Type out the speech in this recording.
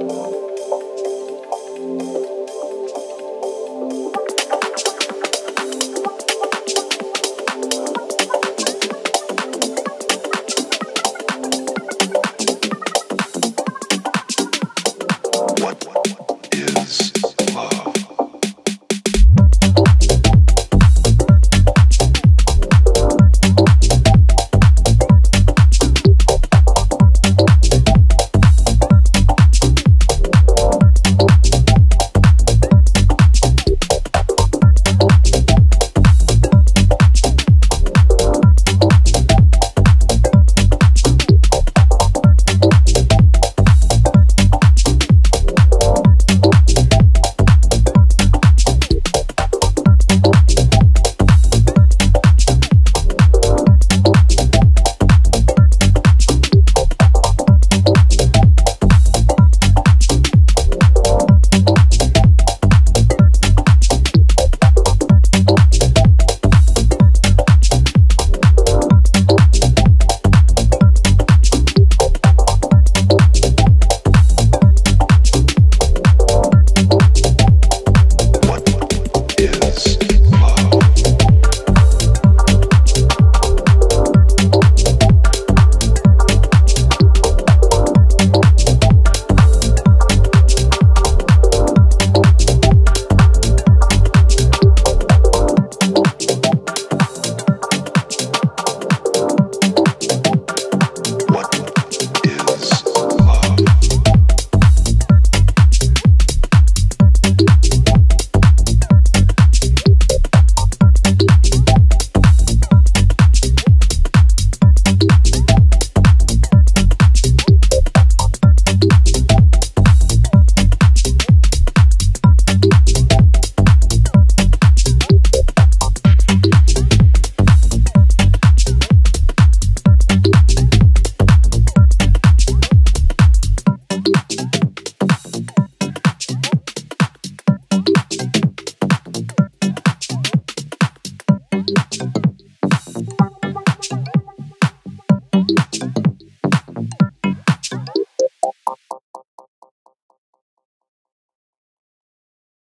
What